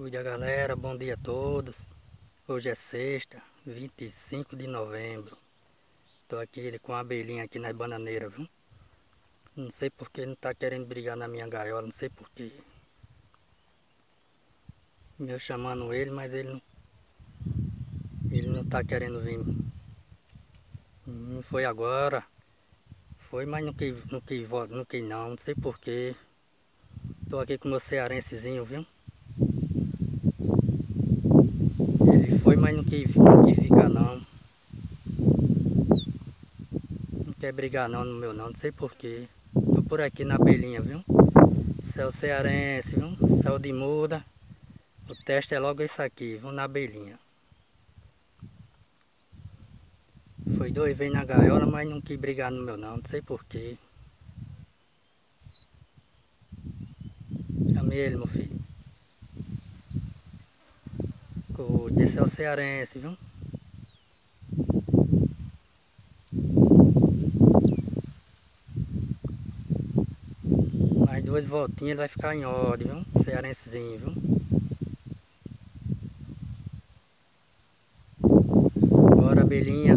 Cuida galera, bom dia a todos. Hoje é sexta, 25 de novembro. Tô aqui com a abelhinha aqui nas bananeiras, viu? Não sei porque não tá querendo brigar na minha gaiola, não sei porquê. Eu chamando ele, mas ele não, ele não tá querendo vir. Não foi agora. Foi, mas não quis, não quis, não quis não, não sei porquê. Tô aqui com o meu cearensezinho, viu? Ele foi, mas não quis, não quis ficar não. Não quer brigar não no meu não, não sei porquê. Tô por aqui na belinha, viu? Céu cearense, viu? Céu de muda. O teste é logo isso aqui, viu? Na belinha. Foi dois vezes na gaiola, mas não quis brigar no meu não, não sei porquê. Chamei ele, meu filho. Esse é o cearense, viu? Mais duas voltinhas ele vai ficar em ordem, viu? Cearensezinho, viu? Bora, abelhinha.